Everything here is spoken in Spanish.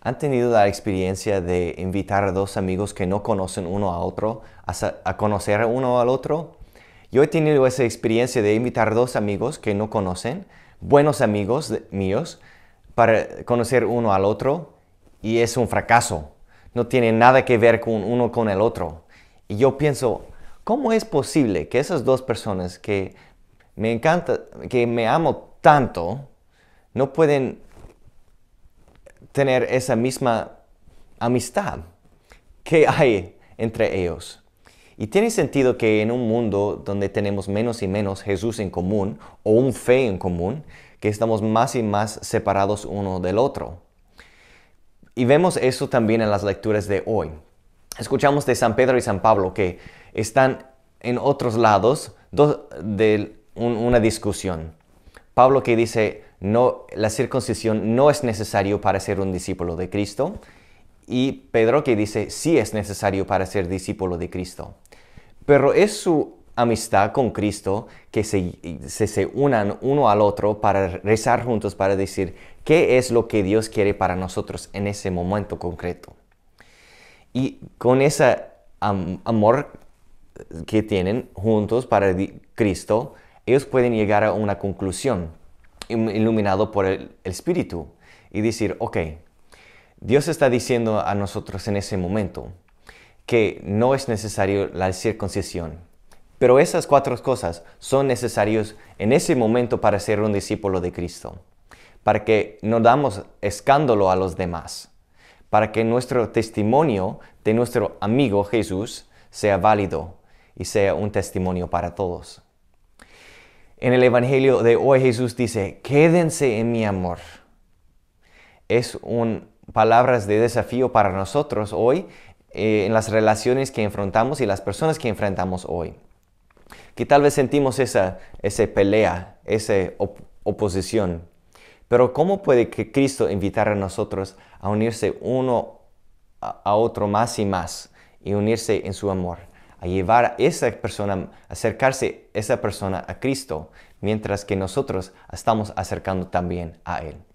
¿Han tenido la experiencia de invitar a dos amigos que no conocen uno a otro a, conocer uno al otro? Yo he tenido esa experiencia de invitar a dos amigos que no conocen, buenos amigos míos, para conocer uno al otro y es un fracaso. No tiene nada que ver con uno con el otro. Y yo pienso, ¿cómo es posible que esas dos personas que me encanta, que me amo tanto, no pueden tener esa misma amistad que hay entre ellos? Y tiene sentido que en un mundo donde tenemos menos y menos Jesús en común o un fe en común, que estamos más y más separados uno del otro. Y vemos eso también en las lecturas de hoy. Escuchamos de San Pedro y San Pablo que están en otros lados de una discusión. Pablo que dice, no, la circuncisión no es necesario para ser un discípulo de Cristo. Y Pedro que dice, sí es necesario para ser discípulo de Cristo. Pero es su amistad con Cristo, que se, se, unan uno al otro para rezar juntos, para decir qué es lo que Dios quiere para nosotros en ese momento concreto. Y con ese amor que tienen juntos para Cristo, ellos pueden llegar a una conclusión iluminado por el, Espíritu y decir, ok, Dios está diciendo a nosotros en ese momento que no es necesario la circuncisión, pero esas cuatro cosas son necesarias en ese momento para ser un discípulo de Cristo, para que no damos escándalo a los demás, para que nuestro testimonio de nuestro amigo Jesús sea válido y sea un testimonio para todos. En el Evangelio de hoy Jesús dice, quédense en mi amor. Es un palabras de desafío para nosotros hoy eh, en las relaciones que enfrentamos y las personas que enfrentamos hoy que tal vez sentimos esa, esa pelea, esa oposición. Pero ¿cómo puede que Cristo invitar a nosotros a unirse uno a, otro más y más y unirse en su amor? A llevar a esa persona, acercarse esa persona a Cristo, mientras que nosotros estamos acercando también a Él.